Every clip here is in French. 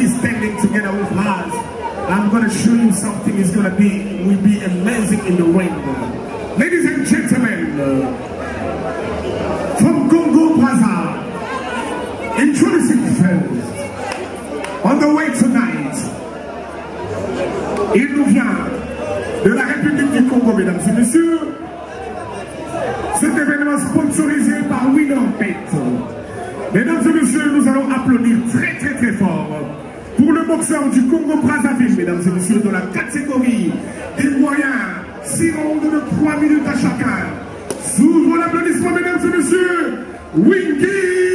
Be standing together with us. I'm gonna show you something is gonna be will be amazing in the ring. Ladies and gentlemen, from Congo Plaza, introducing first, on the way tonight, il nous vient de la République du Congo, mesdames et messieurs. Cet événement sponsorisé par Winner Mesdames et messieurs, nous allons applaudir très très très fort du Congo Brazzaville, mesdames et messieurs, de la catégorie des moyens, 6 rondes de 3 minutes à chacun. Sous l'applaudissement, mesdames et messieurs, Winky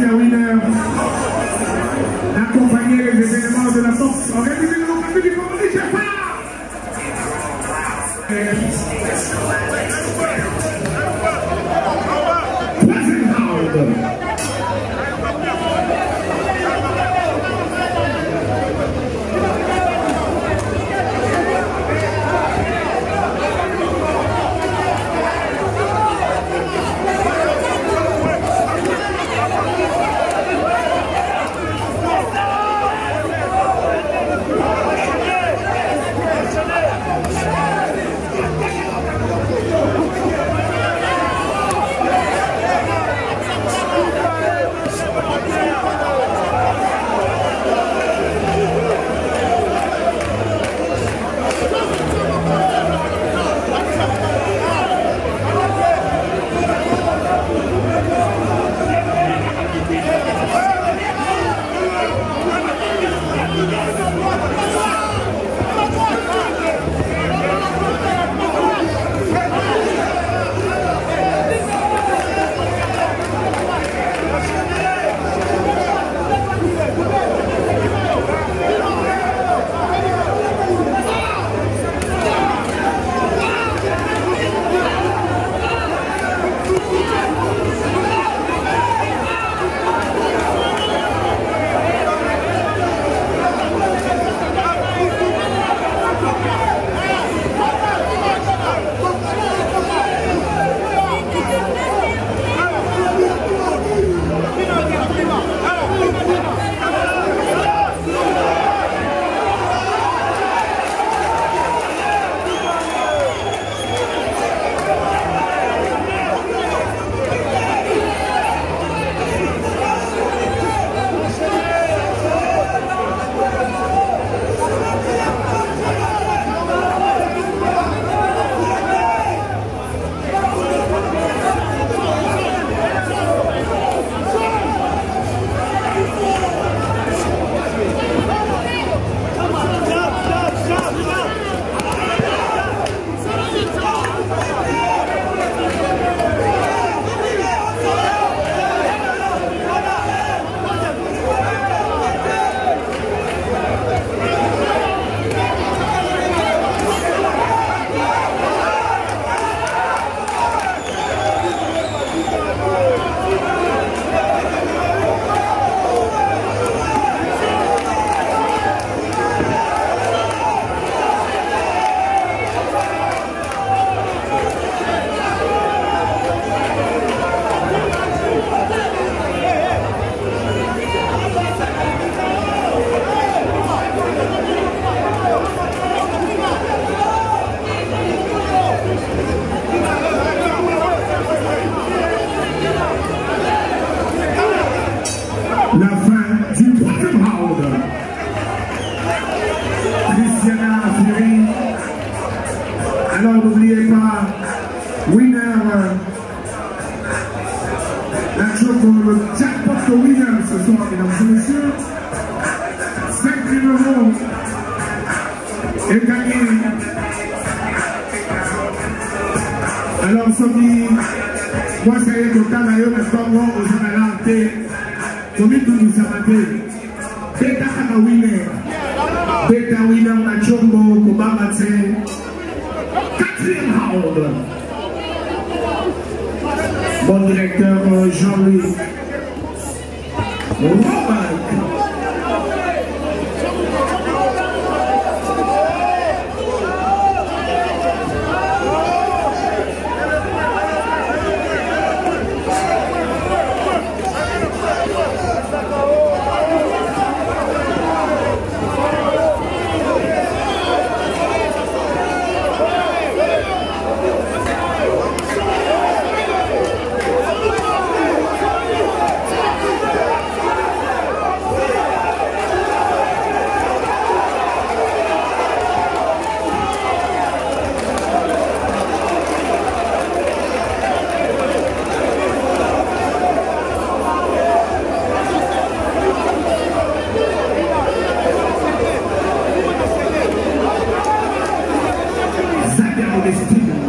Mr. Winner. Choco, le jackpot de winner ce soir, mesdames et messieurs. 5 000 euros est gagné. Alors, Somi, moi, c'est le cas d'ailleurs, mais pas moi, aux Amalante. mapema beta kaka winer beta winer na chombo kobanga te quatrième round Jean-Louis esteem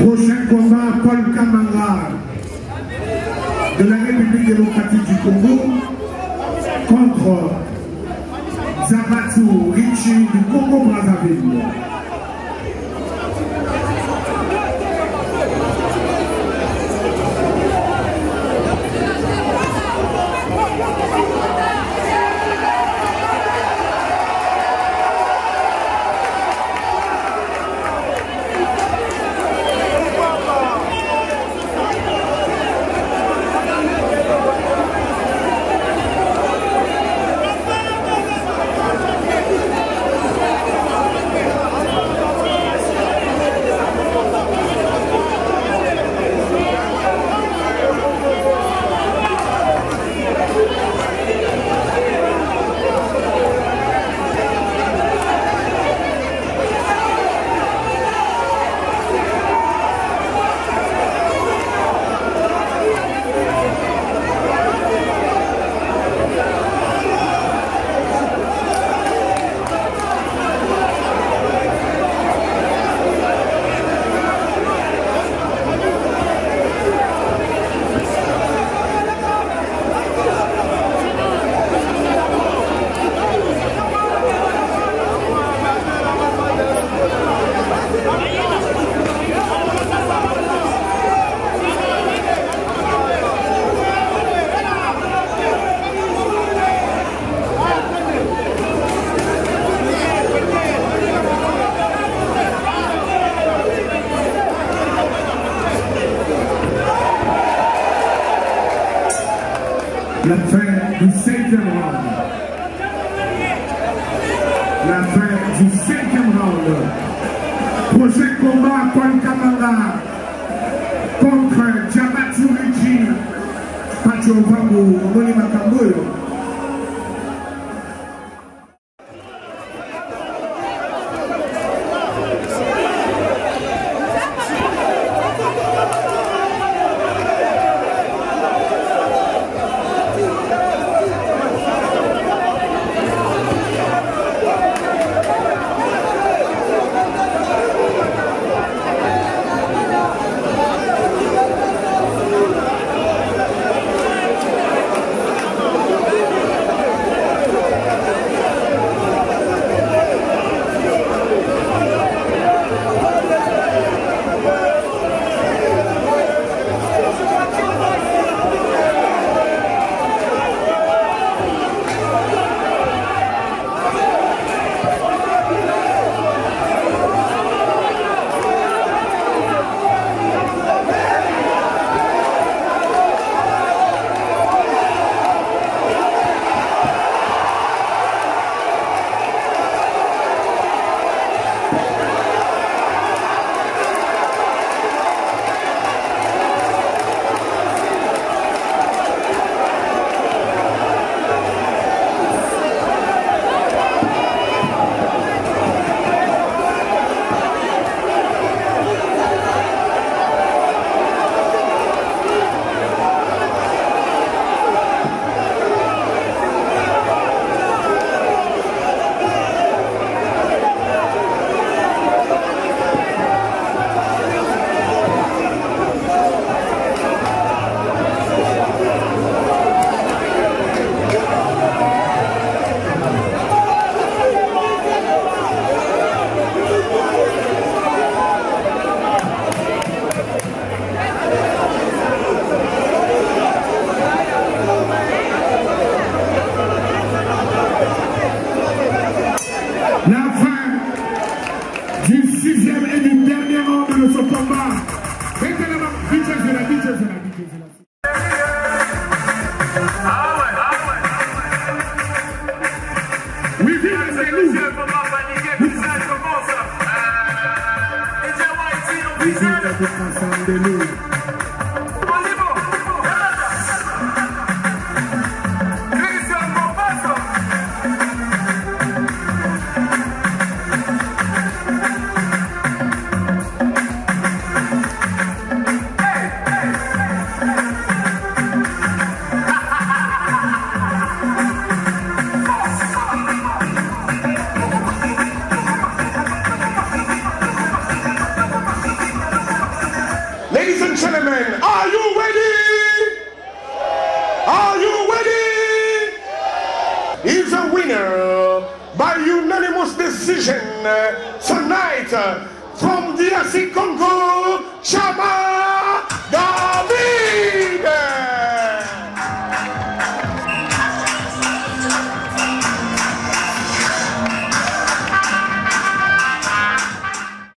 Prochain combat, Paul Kamanga de la République démocratique du Congo contre Zabatu Richie du Congo-Brazzaville. através do sétimo round. Você combate o Canadá contra Diamante Uritinha. Pátio Vango, Anônima Cambuio.